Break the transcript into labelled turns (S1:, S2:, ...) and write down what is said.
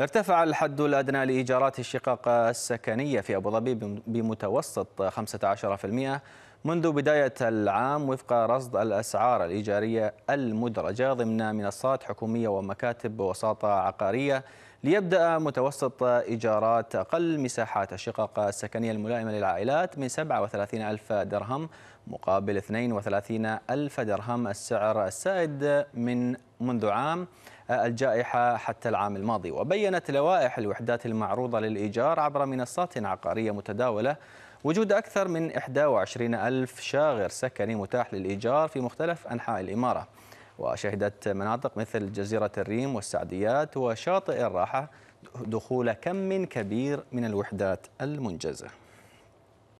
S1: ارتفع الحد الأدنى لإيجارات الشقق السكنية في أبو ظبي بمتوسط 15% منذ بداية العام وفق رصد الأسعار الإيجارية المدرجة ضمن منصات حكومية ومكاتب وساطة عقارية ليبدأ متوسط إيجارات أقل مساحات الشقق السكنية الملائمة للعائلات من 37 ألف درهم مقابل 32 ألف درهم السعر السائد من منذ عام الجائحة حتى العام الماضي. وبينت لوائح الوحدات المعروضة للإيجار عبر منصات عقارية متداولة وجود أكثر من 21 ألف شاغر سكني متاح للإيجار في مختلف أنحاء الإمارة. وشهدت مناطق مثل جزيرة الريم والسعديات وشاطئ الراحة دخول كم كبير من الوحدات المنجزة.